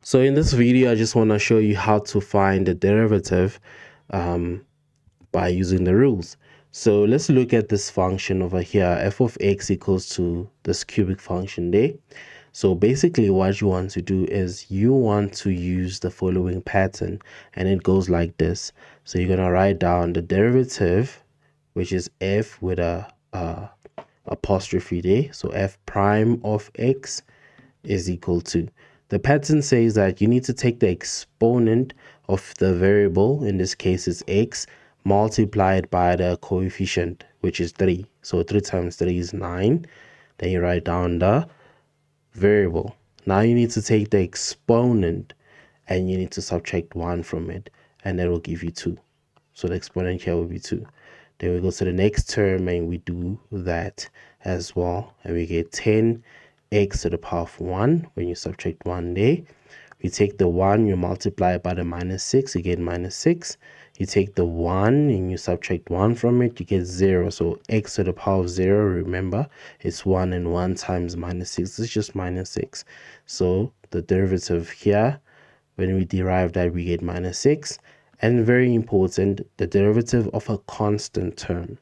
So in this video, I just want to show you how to find the derivative um, by using the rules. So let's look at this function over here, f of x equals to this cubic function there. So basically what you want to do is you want to use the following pattern and it goes like this. So you're going to write down the derivative, which is f with a, a apostrophe there. So f prime of x is equal to. The pattern says that you need to take the exponent of the variable, in this case it's x, multiplied by the coefficient, which is 3. So 3 times 3 is 9. Then you write down the variable. Now you need to take the exponent and you need to subtract 1 from it, and that will give you 2. So the exponent here will be 2. Then we go to the next term and we do that as well, and we get 10 x to the power of 1 when you subtract 1 there. You take the 1, you multiply by the minus 6, you get minus 6. You take the 1 and you subtract 1 from it, you get 0. So x to the power of 0, remember, it's 1 and 1 times minus 6. It's just minus 6. So the derivative here, when we derive that, we get minus 6. And very important, the derivative of a constant term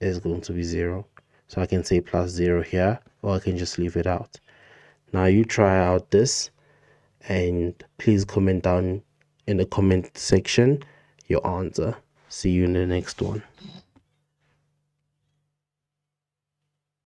is going to be 0. So I can say plus 0 here or I can just leave it out. Now you try out this and please comment down in the comment section your answer. See you in the next one.